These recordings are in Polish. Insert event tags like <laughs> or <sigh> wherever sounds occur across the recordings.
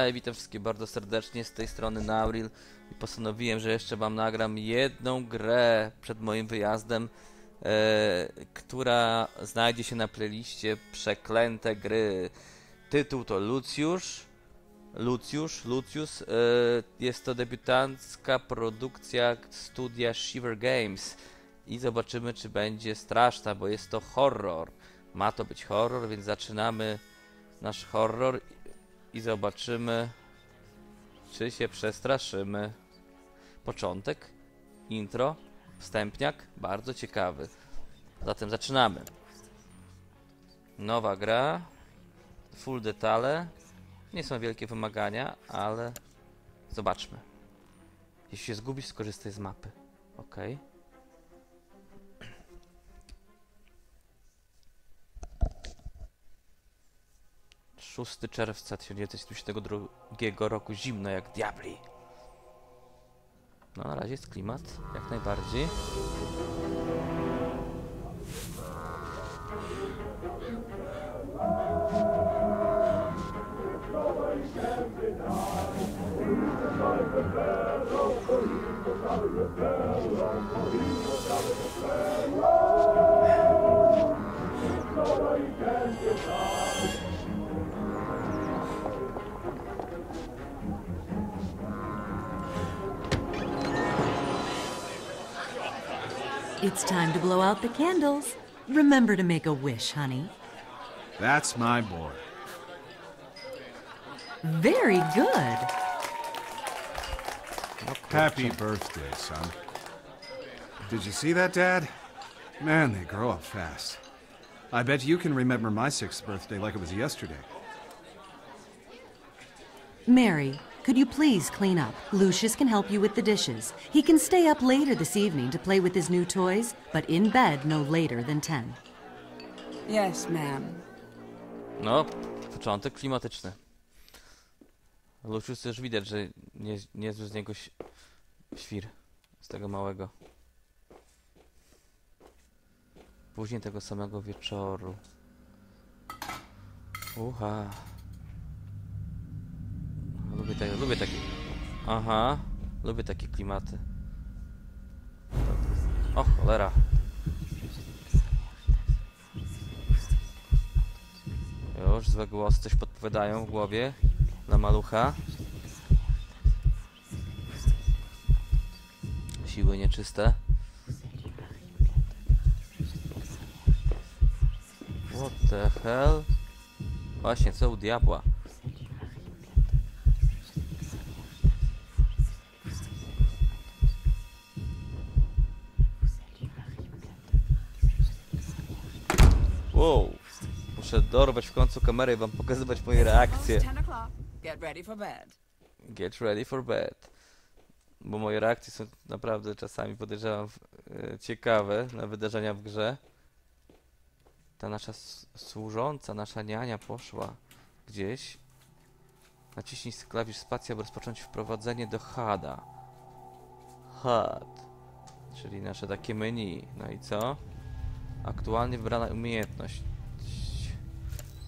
Hej, witam wszystkich bardzo serdecznie z tej strony Nauril i postanowiłem, że jeszcze wam nagram jedną grę przed moim wyjazdem, e, która znajdzie się na playliście Przeklęte Gry. Tytuł to Lucjusz, Lucius. E, jest to debiutancka produkcja studia Shiver Games i zobaczymy, czy będzie straszna, bo jest to horror. Ma to być horror, więc zaczynamy nasz horror i zobaczymy, czy się przestraszymy. Początek, intro, wstępniak, bardzo ciekawy. Zatem zaczynamy. Nowa gra, full detale. Nie są wielkie wymagania, ale zobaczmy. Jeśli się zgubisz, skorzystaj z mapy. Ok. 6 czerwca 1972 roku, zimno jak diabli. No na razie jest klimat, jak najbardziej. It's time to blow out the candles. Remember to make a wish, honey. That's my boy. Very good. Happy birthday, son. Did you see that, Dad? Man, they grow up fast. I bet you can remember my sixth birthday like it was yesterday. Mary, could you please clean up? Lucius can help you with the dishes. He can stay up later this evening to play with his new toys, but in bed no later than 10. Yes, ma'am. No, początek klimatyczny. Lucius już widać, że nie, niezły z niego świr. Z tego małego. Później tego samego wieczoru. Ucha. Lubię, lubię takie... Aha. Lubię takie klimaty. O, cholera. Już, złe głosy coś podpowiadają w głowie na malucha. Siły nieczyste. What the hell? Właśnie, co u diabła? Wow. Muszę dorwać w końcu kamerę i wam pokazywać moje reakcje. 10 o'clock. Get ready for bed. Get ready for bed. Bo moje reakcje są naprawdę czasami, podejrzewam, e, ciekawe na wydarzenia w grze. Ta nasza służąca, nasza niania poszła gdzieś. Naciśnij klawisz spacja, by rozpocząć wprowadzenie do HUD-a. HUD. Czyli nasze takie menu. No i co? Aktualnie wybrana umiejętność.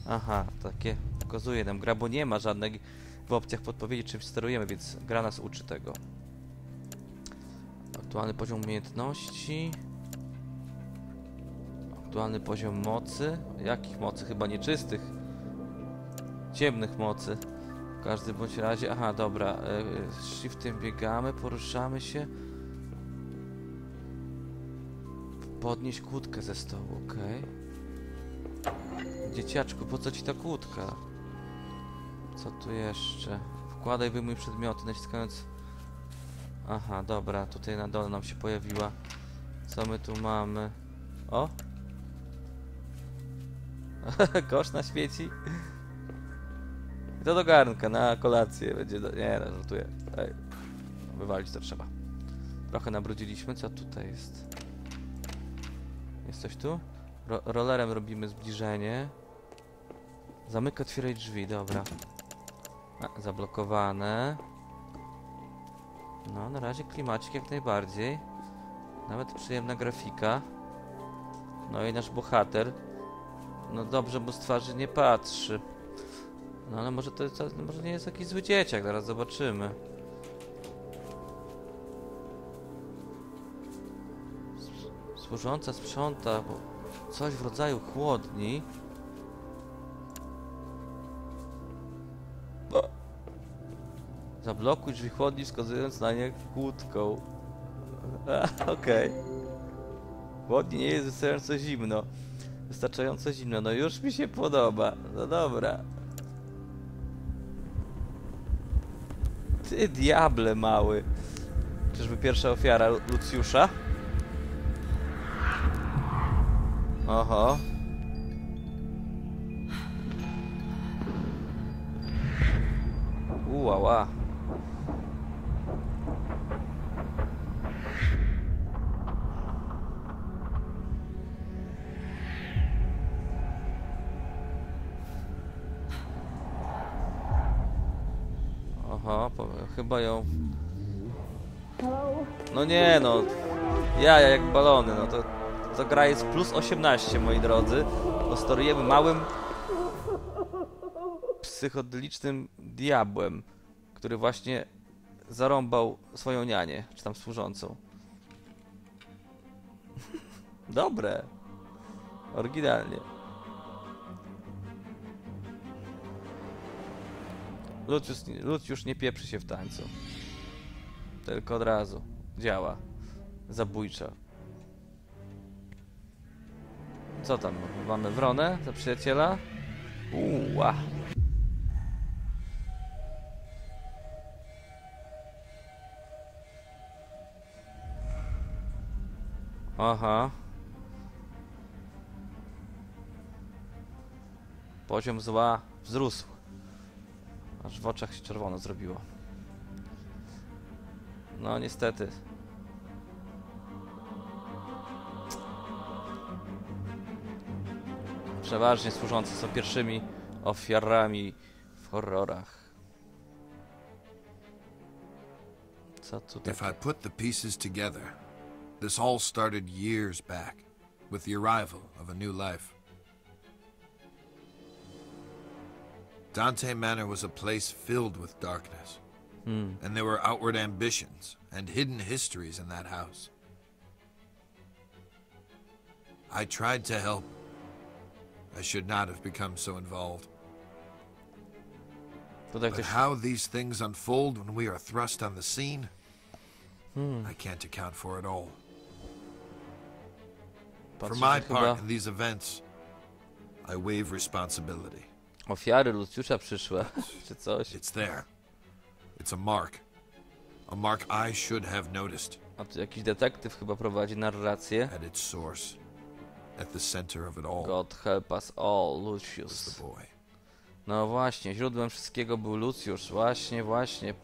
Aha, takie pokazuje nam gra, bo nie ma żadnej w opcjach podpowiedzi czym sterujemy, więc gra nas uczy tego. Aktualny poziom umiejętności. Aktualny poziom mocy. Jakich mocy? Chyba nieczystych. Ciemnych mocy. W każdym bądź razie. Aha, dobra. Yy, shiftem biegamy, poruszamy się. Podnieść kłódkę ze stołu, okej. Dzieciaczku, po co ci ta kłódka? Co tu jeszcze? Wkładaj, wyjmuj przedmioty, naciskając... Aha, dobra, tutaj na dole nam się pojawiła. Co my tu mamy? O! <laughs> Kosz na świeci. I to do garnka, na kolację będzie... Do... Nie, no, żartuję. Ej, wywalić to trzeba. Trochę nabrudziliśmy, co tutaj jest? Jest coś tu? Ro rollerem robimy zbliżenie. Zamykaj, otwieraj drzwi, dobra. A, zablokowane. No, na razie klimacik jak najbardziej. Nawet przyjemna grafika. No i nasz bohater. No dobrze, bo z twarzy nie patrzy. No ale może to jest, może nie jest jakiś zły dzieciak, zaraz zobaczymy. Służąca sprząta, coś w rodzaju chłodni. Zablokuj drzwi chłodni, wskazując na nie kłódką. <laughs> Okej. Chłodni nie jest wystarczająco zimno. Wystarczająco zimno. No już mi się podoba. No dobra. Ty diable mały. Czyżby pierwsza ofiara Lu- Lucjusza? Ułała. Oho, po, chyba ją... No nie no, jaja jak balony, no to, to gra jest plus 18 moi drodzy, bo sterujemy małym psychodelicznym diabłem, który właśnie zarąbał swoją nianię, czy tam służącą. <laughs> Dobre. Oryginalnie. Lucius, Lucius nie pieprzy się w tańcu. Tylko od razu. Działa. Zabójcza. Co tam? Mamy wronę za przyjaciela? Uła. Aha. Poziom zła wzrósł. Aż w oczach się czerwono zrobiło. No niestety. Przeważnie służący są pierwszymi ofiarami w horrorach. Co tu If? I put the pieces together, this all started years back with the arrival of a new life. Dante Manor was a place filled with darkness, hmm. and there were outward ambitions and hidden histories in that house. I tried to help. I should not have become so involved. But how these things unfold when we are thrust on the scene, hmm. I can't account for it all. For my part in these events, I waive responsibility. ofiary Luciusza przyszły, <laughs> czy coś. It's there. It's a mark. A mark I should have noticed A tu jakiś detektyw chyba prowadzi narrację. at its source. At the center of it all God help us all, was Lucius. the boy. No właśnie, źródłem wszystkiego był Lucjusz. Właśnie, właśnie.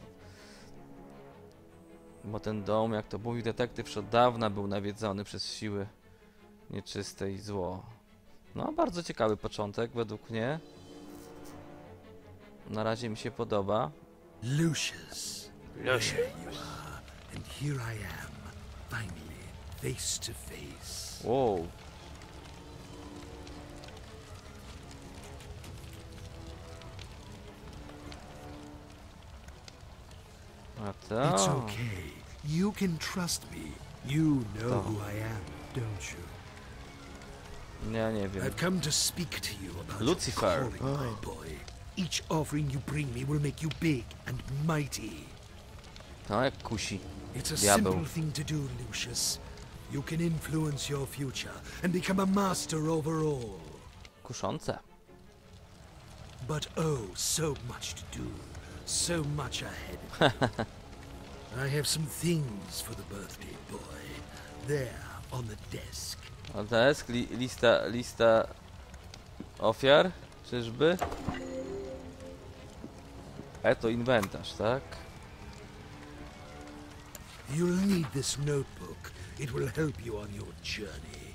Bo ten dom, jak to mówił detektyw, już od dawna był nawiedzony przez siły nieczyste i zło. No, bardzo ciekawy początek, według mnie. Na razie mi się podoba. Lucius. Lucius. And here I am, finally, face to face. Wow. A It's okay. You can trust me. You know Oh. who I am, don't you? Ja nie wiem. I've come to speak to you about Lucifer. calling, my boy. Each offering you bring me will make you big and mighty. No, jak kusi. It's a Diabeł. simple thing to do, Lucius. You can influence your future and become a master over all. Kuszące. But oh, so much to do, so much ahead. <laughs> I have some things for the birthday boy. There, on the desk. A desk, li, lista, lista ofiar, czyżby? E to inwentarz, tak? You'll need this notebook. It will help you on your journey.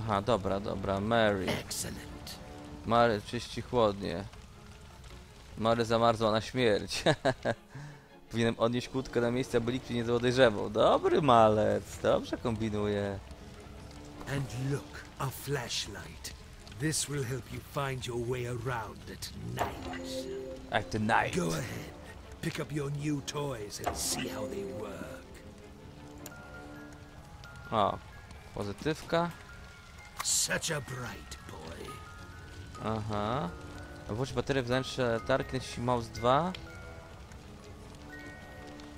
Aha, dobra, dobra, Mary. Excellent. Mary czyści chłodnie. Mary zamarzła na śmierć. <laughs> Powinienem odnieść kłódkę na miejsce, aby nikt nie podejrzewał. Dobry malec, dobrze kombinuje. And look, a flashlight. This will help you find your way around at night. At the night. Go ahead, pick up your new toys and see how they work. O, pozytywka. Such a bright boy. Aha. Włącz baterię wnętrze latarki, naciśnij mouse 2.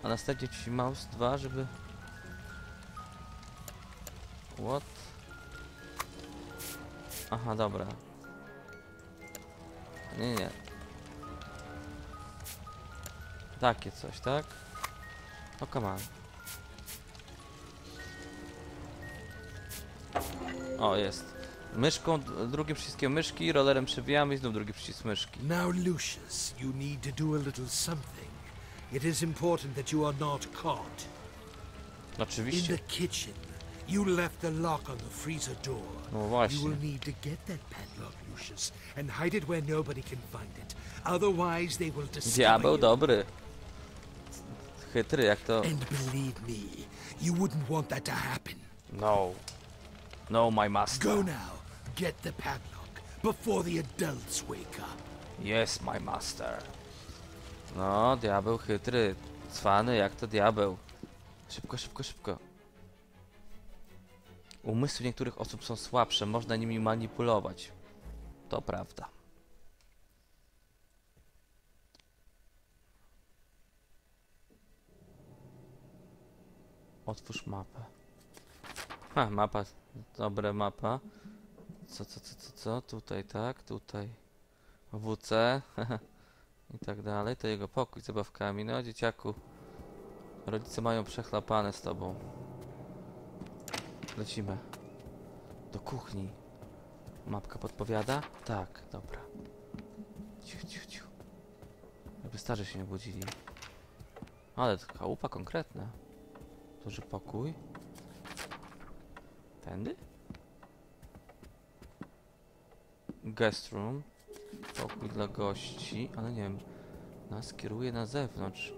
A następnie naciśnij mouse 2, żeby... What? Aha, dobra. Nie, nie. Takie coś, tak? No come on. O, jest. Myszką, drugim przyciskiem myszki, rollerem przewijamy i znów drugi przycisk myszki. Now, Lucius, you need to do a little something. It is important that you are not caught. In Oczywiście. the kitchen, you left the lock on the freezer door. No You właśnie. will need to get that padlock, Lucius, and hide it where nobody can find it. Otherwise, they will discover Diabeł you. dobry. Chytry jak to... And believe me, you wouldn't want that to happen. No. No, my master. Go now, get the padlock before the adults wake up. Yes, my master. No, diabeł chytry. Cwany jak to diabeł. Szybko, szybko, szybko. Umysły niektórych osób są słabsze, można nimi manipulować. To prawda. Otwórz mapę. Ha, mapa. Dobra mapa. Co, co, co, co, co? Tutaj, tak, tutaj. WC <laughs> i tak dalej. To jego pokój z zabawkami. No, dzieciaku. Rodzice mają przechlapane z tobą. Lecimy. Do kuchni. Mapka podpowiada? Tak, dobra. Cicho, cicho, cicho. Jakby starzy się nie budzili. Ale to chałupa konkretna. Duży pokój. Tędy? Guest room. Pokój dla gości, ale nie wiem. Nas kieruje na zewnątrz.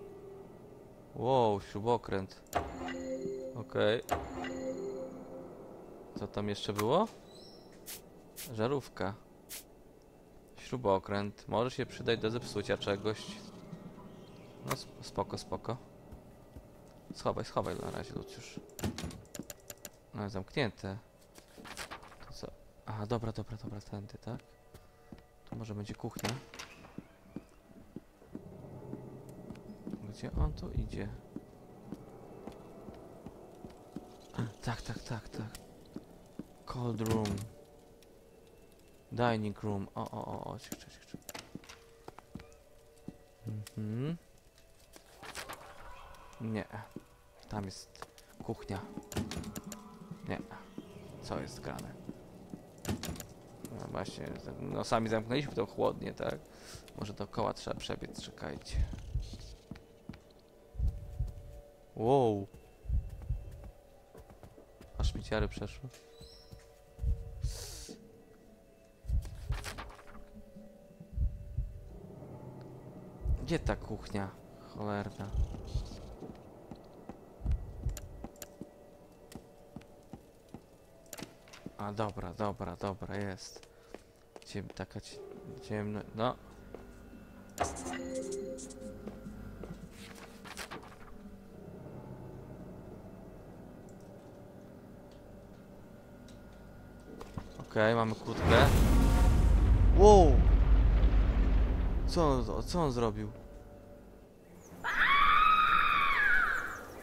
Wow, śrubokręt. Okej. Co tam jeszcze było? Żarówka. Śrubokręt. Może się przydać do zepsucia czegoś. No sp- spoko, spoko. Schowaj, schowaj na razie, Lucjusz. No, zamknięte. Aha, dobra, dobra, dobra, tędy, tak? Tu może będzie kuchnia. Gdzie on tu idzie? Tak, tak, tak, tak. Cold room. Dining room. O, o, o, o, cicho, cicho, cicho. Mhm. Nie. Tam jest kuchnia. Nie. Co jest grane? Właśnie, no sami zamknęliśmy to chłodnie, tak? Może dookoła trzeba przebiec, czekajcie. Wow. Aż mi ciary przeszły. Gdzie ta kuchnia? Cholerna. A dobra, dobra, dobra, jest. Ciem, taka cie- ciemna. No. Okej, mamy kłódkę. Wow! Co on, co on zrobił?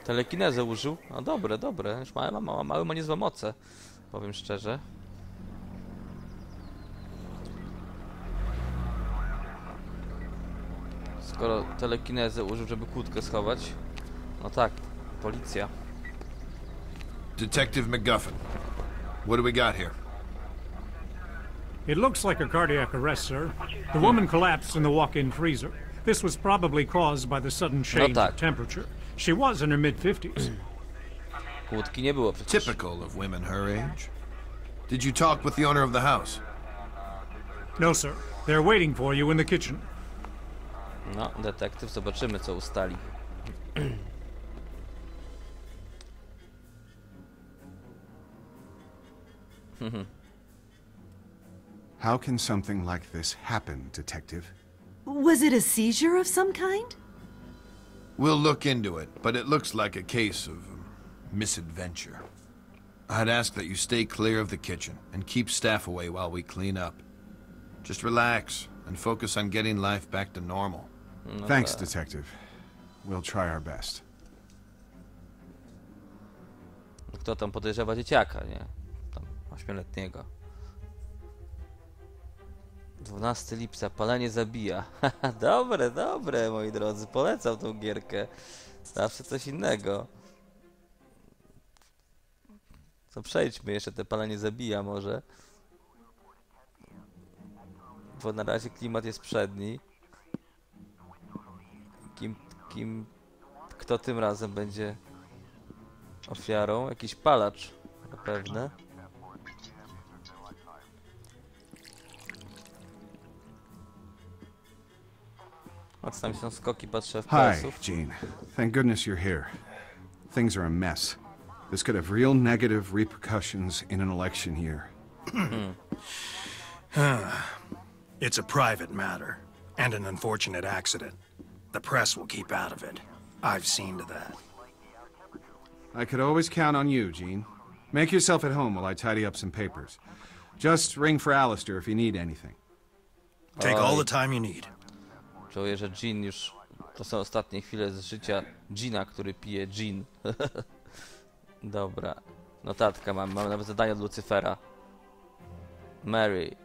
Telekinezę użył? No dobre, dobre. Już małe, ma, ma, mały ma niezłe moce. Powiem szczerze. Skoro telekinezę użył, żeby kłódkę schować. No tak, policja. Detective McGuffin, what do we got here? It looks like a cardiac arrest, sir. The woman collapsed in the walk-in freezer. This was probably caused by the sudden change tak. of temperature. She was in her mid-50s. Kłódki nie było przecież. Typical of women her age. Did you talk with the owner of the house? no, sir. They're waiting for you in the kitchen. No, detektyw, zobaczymy co ustali. <clears throat> How can something like this happen, Detective? Was it a seizure of some kind? We'll look into it, but it looks like a case of misadventure. I'd ask that you stay clear of the kitchen and keep staff away while we clean up. Just relax and focus on getting life back to normal. Thanks, Detective. We'll try our best. Kto tam podejrzewa dzieciaka, nie? Tam ośmioletniego. 12 lipca, palenie zabija. <laughs> Dobre, dobre, moi drodzy. Polecam tą gierkę. Zawsze coś innego. To przejdźmy jeszcze te palenie zabija może. Bo na razie klimat jest przedni. Kim, kim, kto tym razem będzie ofiarą? Jakiś palacz, zapewne. A co tam są skoki, patrzę w Hi. Gene. Thank goodness you're here. Things are a mess. This could have real negative repercussions in an election year. Hmm. <sighs> It's a private matter and an unfortunate accident. The press will keep out of it. I've seen to that. I could always count on you, Gene. Make yourself at home while I tidy up some papers. Just ring for Alistair if you need anything. Take all the time you need. Czuję, że Jean już... To są ostatnie chwile z życia Gina, który pije gin. <laughs> Dobra. Notatka mam, mam nawet zadanie od Lucyfera. Mary,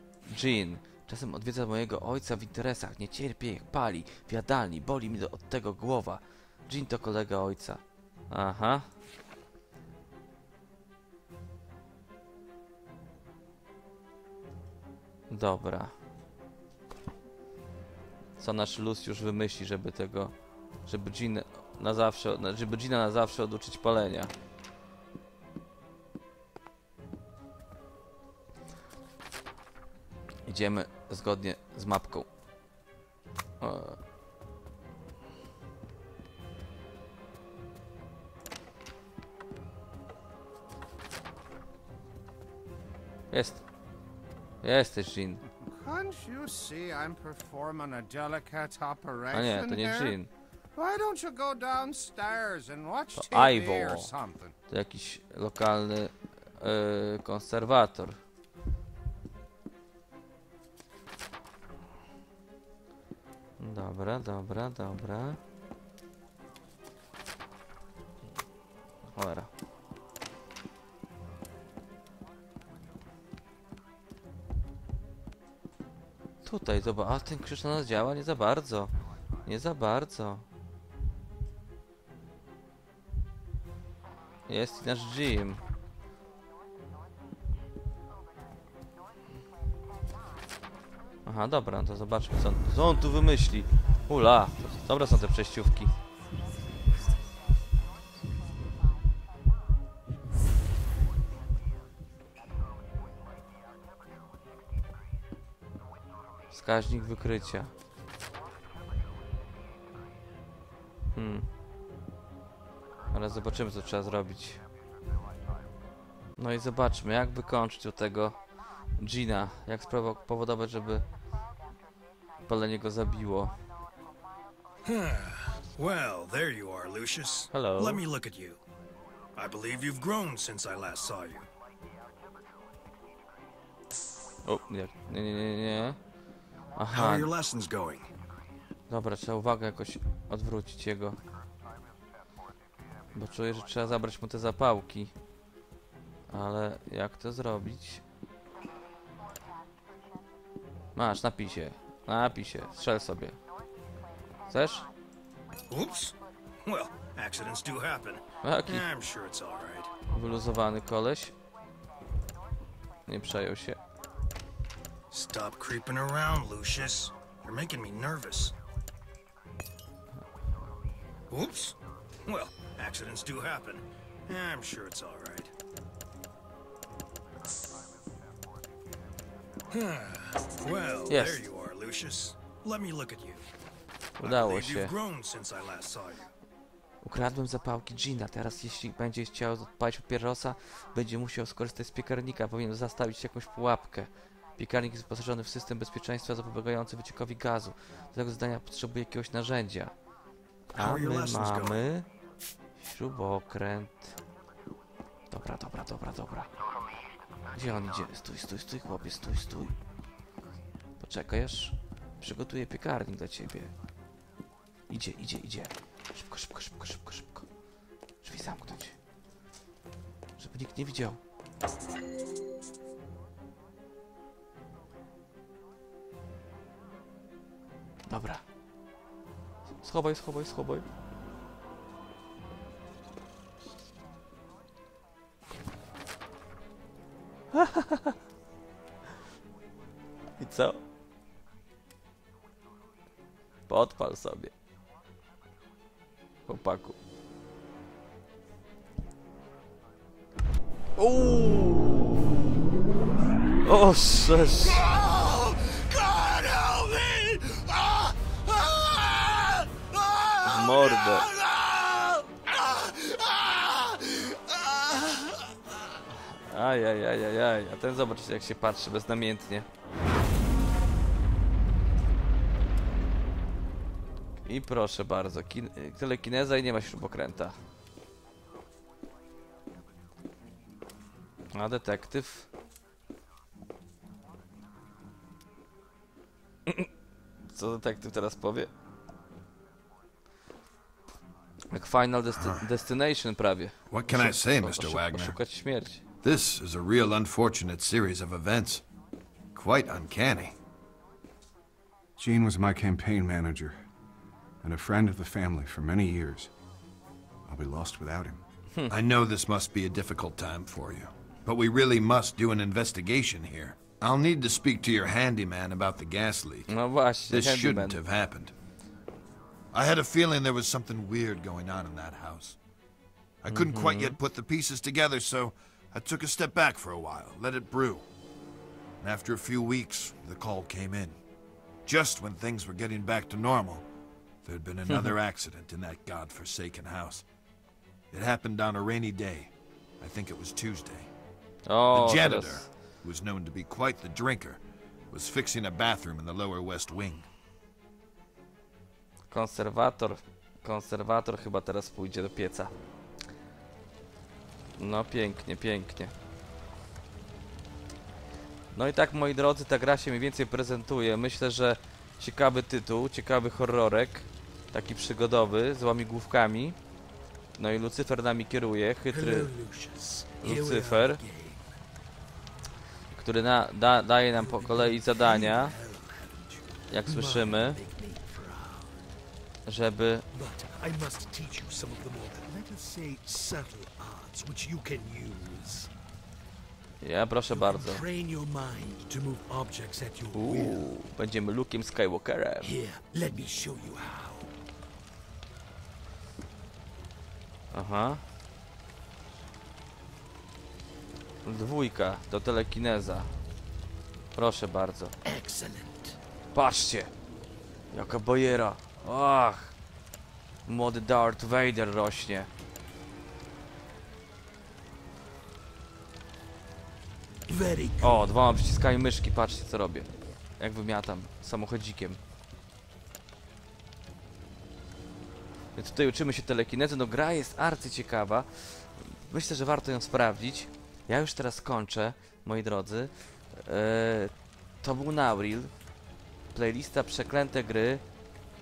Jean, czasem odwiedza mojego ojca w interesach. Nie cierpię jak pali. W jadalni, boli mi do, od tego głowa. Jean to kolega ojca. Aha. Dobra. Co nasz Lucius wymyśli, żeby tego... Żeby Jean na zawsze... Żeby Gina na zawsze oduczyć palenia. Idziemy zgodnie z mapką. Jest. Jesteś, Jean. Can't you see I'm performing a delicate operation A nie, to nie? Jean. Why don't you go downstairs and watch To TV or something? To jakiś lokalny e, konserwator. Dobra, dobra, dobra. Cholera. Tutaj, zobacz, a ten krzyż na nas działa? Nie za bardzo. Nie za bardzo. Jest nasz gym. Aha, dobra, to zobaczmy co on, co on tu wymyśli. Ula, dobre są te przejściówki. Wskaźnik wykrycia. Hmm. Ale zobaczymy co trzeba zrobić. No i zobaczmy jak wykończyć u tego Gina. Jak spowodować, żeby palenie go zabiło. Well, there you are, Lucius. Hello. Let me look at you. I believe you've grown since I last saw you. O, nie, nie, nie, nie, nie. How Aha, are your lessons going? dobra, trzeba uwagę jakoś odwrócić jego. Bo czuję, że trzeba zabrać mu te zapałki. Ale jak to zrobić? Masz, napij się. Napij się, strzel sobie. Chcesz? Oops. Well, accidents do happen. Right. wyluzowany koleś. Nie przejął się. Stop creeping around, Lucius. You're making me nervous. Oops. Well, accidents do happen. I'm sure it's all right. <sighs> well, Yes. there you are, Let me look at you. Udało się. Ukradłem zapałki Gina. Teraz jeśli będzie chciał odpalić papierosa, będzie musiał skorzystać z piekarnika. Powinien zastawić jakąś pułapkę. Piekarnik jest wyposażony w system bezpieczeństwa zapobiegający wyciekowi gazu. Do tego zadania potrzebuje jakiegoś narzędzia. A my mamy śrubokręt. Dobra, dobra, dobra, dobra. Gdzie on idzie? Stój, stój, stój, chłopie, stój, stój. Poczekaj, aż przygotuję piekarnik dla ciebie. Idzie, idzie, idzie. Szybko, szybko, szybko, szybko, szybko. Drzwi zamknąć. Żeby nikt nie widział. Dobra. Schowaj, schowaj, schowaj. <laughs> I co? Podpal sobie. Chłopaku. Uuu. O, sześć. God help me! Ah! Ah! Ah! W mordę. Ajajajajaj, a ten zobaczcie jak się patrzy beznamiętnie. I proszę bardzo, kin telekineza i nie ma śrubokręta. A detektyw? <clears throat> Co detektyw teraz powie? Jak Final Desti Destination prawie. What can I say, Mr. Wagner? This is a real unfortunate series of events. Quite uncanny. Gene was my campaign manager and a friend of the family for many years. I'll be lost without him. I know this must be a difficult time for you, but we really must do an investigation here. I'll need to speak to your handyman about the gas leak. No właśnie, This handyman. shouldn't have happened. I had a feeling there was something weird going on in that house. I couldn't quite yet put the pieces together, so I took a step back for a while, let it brew. And after a few weeks, the call came in. Just when things were getting back to normal, there'd been another <laughs> accident in that god-forsaken house. It happened on a rainy day. I think it was Tuesday. O, The janitor, teraz who was known to be quite the drinker, was fixing a bathroom in the lower west wing. konserwator. Konserwator chyba teraz pójdzie do pieca. No pięknie, pięknie. No i tak moi drodzy, ta gra się mniej więcej prezentuje. Myślę, że ciekawy tytuł, ciekawy horrorek, taki przygodowy, z łamigłówkami. No i Lucyfer nami kieruje, chytry Lucyfer. który na, da, daje nam po kolei zadania, jak słyszymy, żeby. Ja proszę bardzo. Uuu, będziemy Luke'em Skywalkerem. Here, let me show you how. Aha. Dwójka to telekineza. Proszę bardzo. Excellent. Patrzcie! Jaka bojera. Ach! Młody Darth Vader rośnie. O, dwoma przyciskami myszki, patrzcie co robię. Jak wymiatam samochodzikiem. Tutaj uczymy się telekinezy. No gra jest arcyciekawa. Myślę, że warto ją sprawdzić. Ja już teraz kończę, moi drodzy. Eee, to był Nauril. Playlista Przeklęte Gry.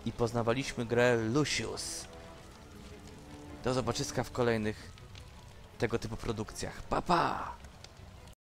I poznawaliśmy grę Lucius. Do zobaczyska w kolejnych tego typu produkcjach. Pa, pa!